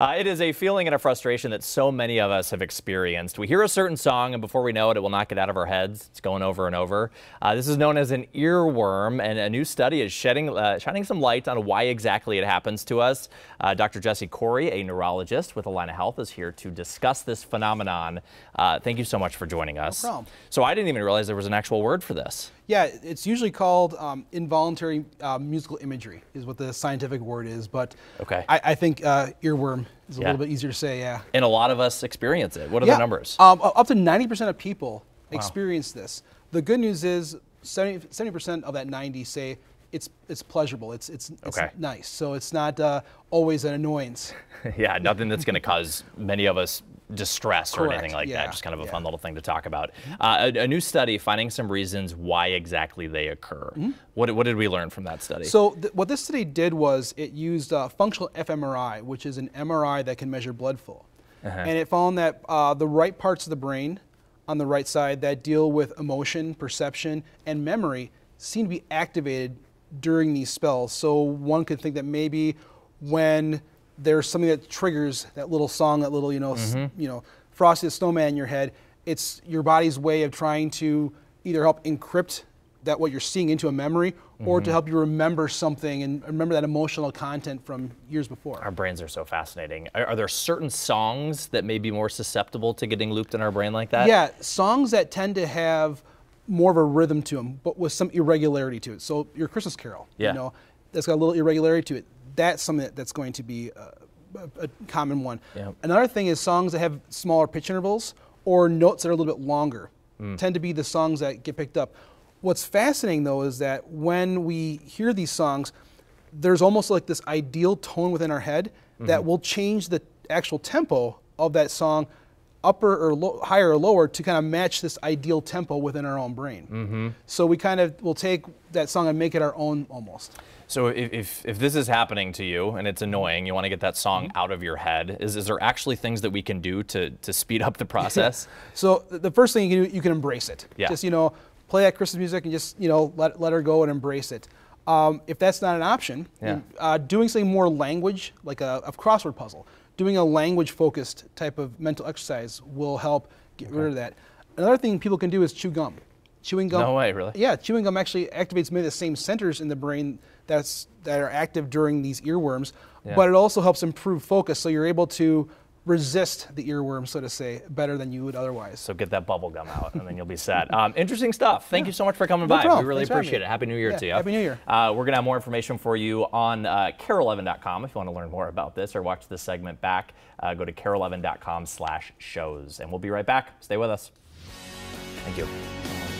Uh, it is a feeling and a frustration that so many of us have experienced. We hear a certain song, and before we know it, it will not get out of our heads. It's going over and over. Uh, this is known as an earworm, and a new study is shedding, uh, shining some light on why exactly it happens to us. Uh, Dr. Jesse Corey, a neurologist with Allina Health, is here to discuss this phenomenon. Uh, thank you so much for joining us. No. So I didn't even realize there was an actual word for this. Yeah, it's usually called um, involuntary uh, musical imagery, is what the scientific word is. But Okay. I, I think uh, earworm is a Yeah. little bit easier to say. Yeah. And a lot of us experience it. What are yeah. the numbers? Um, up to 90% of people experience this. The good news is 70 percent of that 90 say it's it's pleasurable. It's it's, it's Okay. nice. So it's not uh, always an annoyance. yeah, nothing that's going to cause many of us distress or anything like yeah, that. Just kind of a yeah. fun little thing to talk about. Uh, a, a new study finding some reasons why exactly they occur. What, what did we learn from that study? Mm-hmm. So th- what this study did was it used uh, functional fMRI, which is an MRI that can measure blood flow, Uh-huh. and it found that uh, the right parts of the brain on the right side that deal with emotion, perception, and memory seem to be activated during these spells. So one could think that maybe when there's something that triggers that little song, that little you know, Mm-hmm. you know, Frosty the Snowman in your head, it's your body's way of trying to either help encrypt that what you're seeing into a memory or Mm-hmm. to help you remember something and remember that emotional content from years before. our brains are so fascinating. Are, are there certain songs that may be more susceptible to getting looped in our brain like that? yeah, songs that tend to have more of a rhythm to them, but with some irregularity to it. So your Christmas Carol, Yeah. you know, that's got a little irregularity to it. That's something that's going to be a, a, a common one. Yeah. Another thing is songs that have smaller pitch intervals or notes that are a little bit longer Hmm. tend to be the songs that get picked up. What's fascinating though is that when we hear these songs, there's almost like this ideal tone within our head Mm-hmm. that will change the actual tempo of that song upper or low, higher or lower to kind of match this ideal tempo within our own brain. Mm-hmm. So we kind of will take that song and make it our own almost. So if, if, if this is happening to you and it's annoying, you want to get that song Mm-hmm. out of your head, is, is there actually things that we can do to, to speed up the process? So the first thing you can do, you can embrace it. Yeah. Just you know, play that Christmas music and just you know let let her go and embrace it. Um, if that's not an option, Yeah. uh, doing something more language, like a, a crossword puzzle, doing a language-focused type of mental exercise will help get rid of that. Another thing people can do is chew gum. Chewing gum. No way, really? Yeah, chewing gum actually activates many of the same centers in the brain that's that are active during these earworms, Yeah. but it also helps improve focus, so you're able to resist the earworm, so to say, better than you would otherwise. So get that bubble gum out, and then you'll be set. Um, interesting stuff. Thank you so much for coming No by. problem. We really Thanks appreciate it. Happy New Year Yeah, to you. Happy New Year. Uh, we're gonna have more information for you on uh, kare11.com if you want to learn more about this or watch this segment back. Uh, go to kare11.com/shows, and we'll be right back. Stay with us. Thank you.